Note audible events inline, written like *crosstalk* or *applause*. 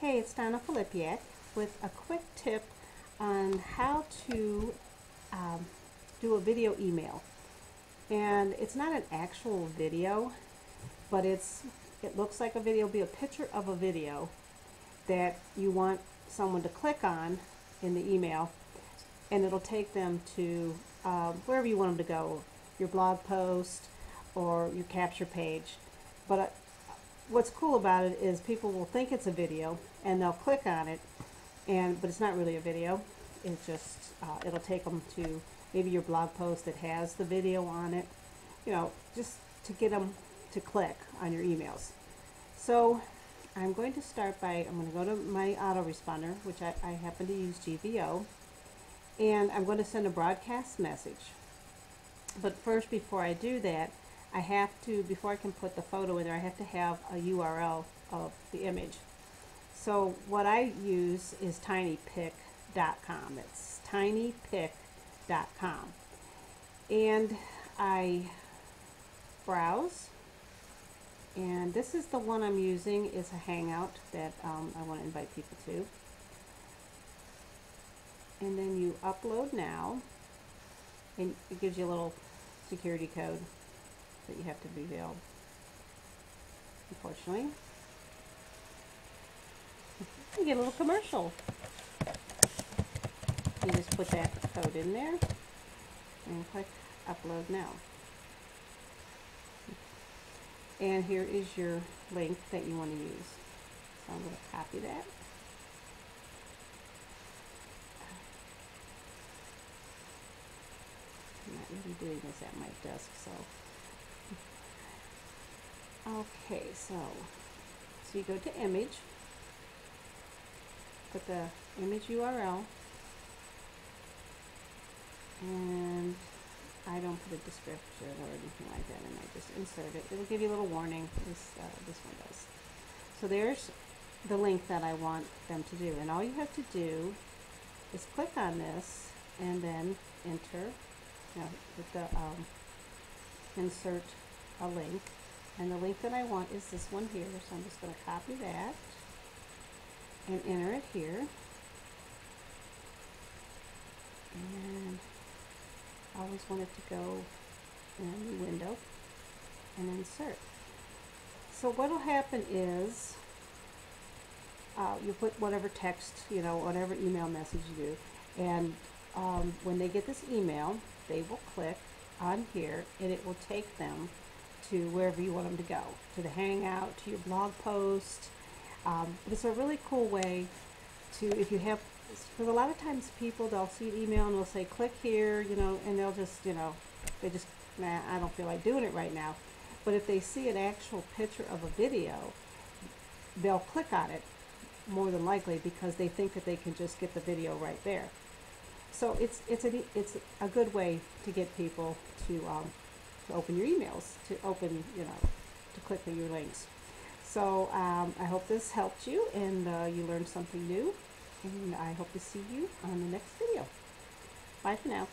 Hey, it's Donna Filipiak with a quick tip on how to um, do a video email. And it's not an actual video, but it's it looks like a video, It'll be a picture of a video that you want someone to click on in the email, and it'll take them to um, wherever you want them to go, your blog post or your capture page. But uh, what's cool about it is people will think it's a video and they'll click on it and but it's not really a video. It just uh, it'll take them to maybe your blog post that has the video on it you know just to get them to click on your emails. So I'm going to start by I'm going to go to my autoresponder which I, I happen to use GVO and I'm going to send a broadcast message. But first before I do that I have to, before I can put the photo in there, I have to have a URL of the image. So what I use is tinypic.com. It's tinypic.com. And I browse. And this is the one I'm using. is a Hangout that um, I want to invite people to. And then you upload now. And it gives you a little security code that you have to reveal. Unfortunately. You *laughs* get a little commercial. You just put that code in there and click upload now. And here is your link that you want to use. So I'm going to copy that. I'm not really doing this at my desk, so Okay, so, so you go to image, put the image URL, and I don't put a description or anything like that, and I just insert it. It'll give you a little warning, this, uh, this one does. So there's the link that I want them to do, and all you have to do is click on this, and then enter, you know, with the um, insert a link, and the link that I want is this one here, so I'm just going to copy that and enter it here. And I always want it to go in a new window and insert. So what will happen is uh, you put whatever text, you know, whatever email message you do, and um, when they get this email, they will click on here and it will take them to wherever you want them to go, to the Hangout, to your blog post. Um, but it's a really cool way to, if you have, because a lot of times people, they'll see an email and they'll say, click here, you know, and they'll just, you know, they just, nah, I don't feel like doing it right now. But if they see an actual picture of a video, they'll click on it more than likely because they think that they can just get the video right there. So it's it's a it's a good way to get people to um, to open your emails, to open, you know, to click on your links. So um, I hope this helped you and uh, you learned something new. And I hope to see you on the next video. Bye for now.